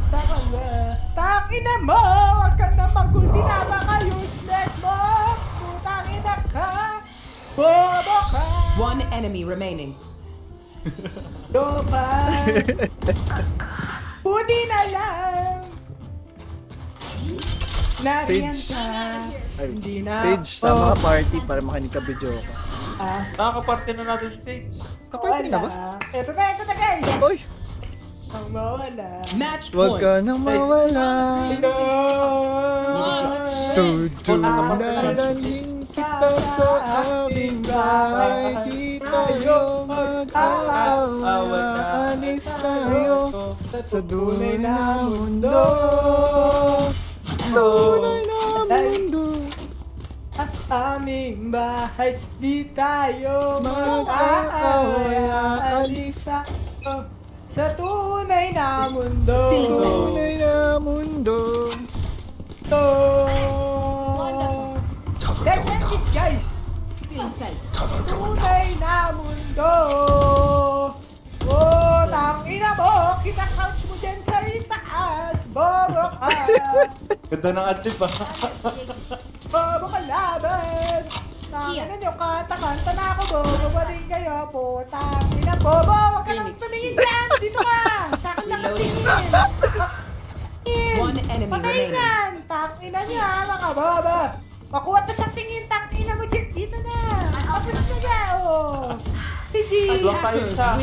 Tangina mo! Huwag ka na magultina Baka useless mo! Putang ina ka! Bobo ka! One enemy remaining. Dopa! Puni na lang! Nariyan ka! Hindi na Sage, ako. sama party para makinig ka video ka. Ah, nakaka na natin si Sage. Kapag na ba? Ito na, ito na guys! Yes. Oy! mawala. Match point. Huwag ka nang mawala. Tutuladanin kita sa aming bahay. Di tayo mag-aawa. Alis tayo sa tunay na mundo. Tunay na mundo. At aming bahay, di tayo mag-aawa. Alis tayo sa tunay na mundo. Tunay na mundo. To. Let's end this, guys. Cover tunay na mundo. Oh, tangina mo. Kita couch mo dyan sa itaas. Bobo ka. Ganda ng atip, ha? Ah. Bobo ka laban. Tangina nyo ka, takanta na ako, bobo ba rin kayo, puta. Ina, bobo, wag ka nang tumingin dyan! Dito ka! Sa akin nakatingin! One enemy remaining. Patayin Tangina nyo mga mga bobo! Makuha to sa tingin, tangina mo dyan, dito na! Tapos na dyan, oh! Si G! Adwang pa rin sa...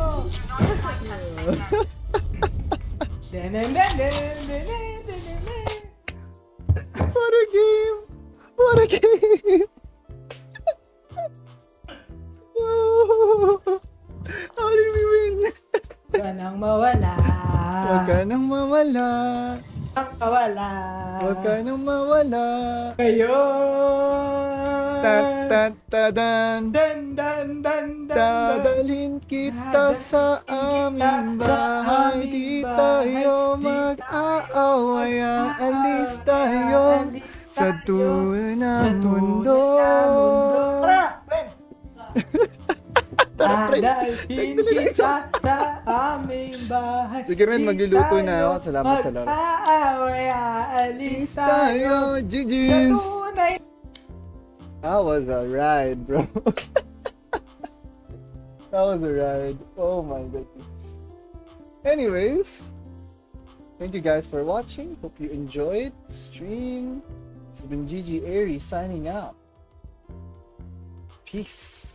Oh. What a game! What a game! How did we win? Huwag nang mawala. Huwag ka nang mawala. Huwag mawala. Huwag ka nang mawala. Ngayon. Ta ta ta dan. Dan dan dan dan. Dadalhin kita sa aming bahay. Di tayo mag-aaway. Alis tayo sa tunay na mundo. Tara, friend. Tara, friend. Dahil kita sa aming bahay. Sige, men, magluluto na ako. Salamat sa laro. Mag-aaway, aalis tayo. GG's! That was a ride, bro. that was a ride. Oh my goodness. Anyways, thank you guys for watching. Hope you enjoyed the stream. This has been Gigi Airy signing out. Peace.